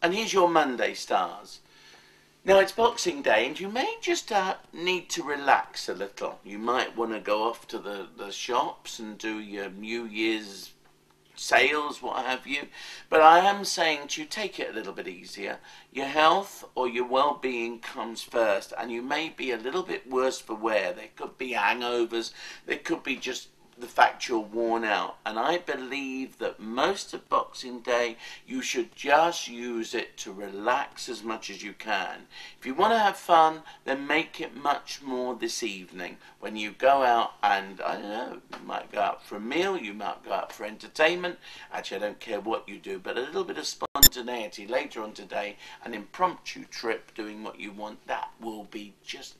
And here's your Monday stars. Now it's Boxing Day, and you may just uh, need to relax a little. You might want to go off to the, the shops and do your New Year's sales, what have you. But I am saying to you, take it a little bit easier. Your health or your well being comes first, and you may be a little bit worse for wear. There could be hangovers, there could be just the fact you're worn out. And I believe that most of Boxing Day, you should just use it to relax as much as you can. If you want to have fun, then make it much more this evening when you go out and, I don't know, you might go out for a meal, you might go out for entertainment. Actually, I don't care what you do, but a little bit of spontaneity later on today, an impromptu trip doing what you want, that will be just